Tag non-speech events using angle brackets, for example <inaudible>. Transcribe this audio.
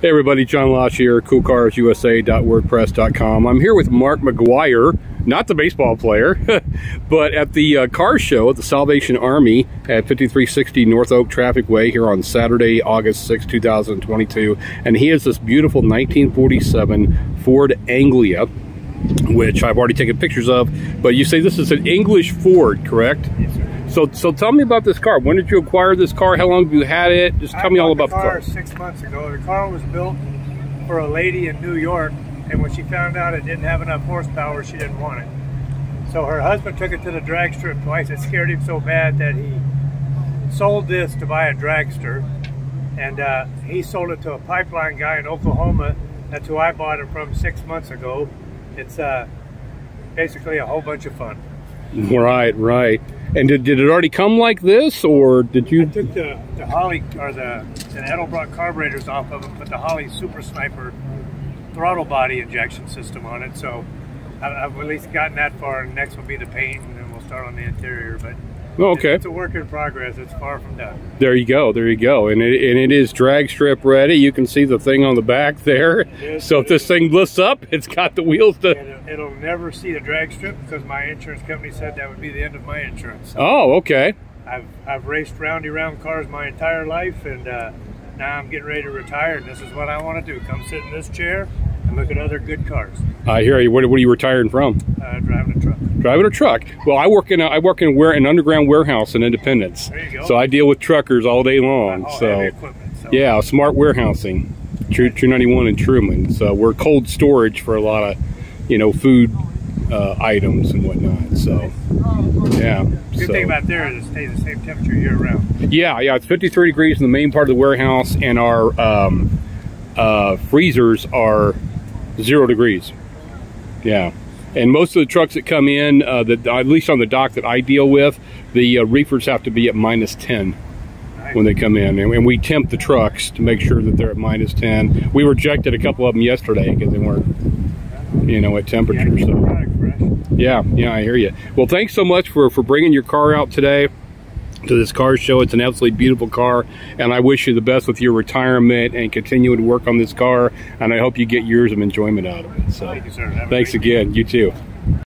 Hey everybody, John Losh here, coolcarsusa.wordpress.com. I'm here with Mark McGuire, not the baseball player, <laughs> but at the uh, car show at the Salvation Army at 5360 North Oak Traffic Way here on Saturday, August 6, 2022. And he has this beautiful 1947 Ford Anglia, which I've already taken pictures of. But you say this is an English Ford, correct? So, so tell me about this car. When did you acquire this car? How long have you had it? Just tell I me all about the car. Six months ago, the car was built for a lady in New York, and when she found out it didn't have enough horsepower, she didn't want it. So her husband took it to the drag strip twice. It scared him so bad that he sold this to buy a dragster, and uh, he sold it to a pipeline guy in Oklahoma. That's who I bought it from six months ago. It's uh, basically a whole bunch of fun. Right, right. And did, did it already come like this, or did I you? took the, the Holley or the, Edelbrock carburetors off of it, put the Holley Super Sniper throttle body injection system on it. So I- I've at least gotten that far. And next will be the paint, and then we'll start on the interior. But Oh, okay, it's a work in progress. It's far from done. there you go, there you go. And it, and it is drag strip ready. You can see the thing on the back there. is, So if this is. thing lifts up, it's got the wheels to. It'll, it'll never see the drag strip because my insurance company said that would be the end of my insurance. Oh, okay. I've I've raced roundy round cars my entire life, and uh, now I'm getting ready to retire. And this is what I want to do: come sit in this chair and look at other good cars. I hear you. What, what are you retiring from? Uh, driving a truck. Driving a truck. Well, I work in a, I work in where an underground warehouse in Independence. There you go. So I deal with truckers all day long. haul so heavy equipment. So. Yeah, smart warehousing. True, True 91 in Truman. So we're cold storage for a lot of, you know, food uh, items and whatnot. So, yeah. Good so- thing about there is it stays the same temperature year round. yeah, yeah. It's 53 degrees in the main part of the warehouse, and our um, uh, freezers are zero degrees. Yeah. And most of the trucks that come in, uh, that at least on the dock that I deal with, the uh, reefers have to be at minus 10 when they come in, and, and we temp the trucks to make sure that they're at minus 10. We rejected a couple of them yesterday because they weren't, you know, at temperature. So yeah, yeah, I hear you. Well, thanks so much for for bringing your car out today to this car show. It's an absolutely beautiful car, and I wish you the best with your retirement and continuing to work on this car. And I hope you get years of enjoyment out of it. So, Thank you, sir. Have thanks again. You too.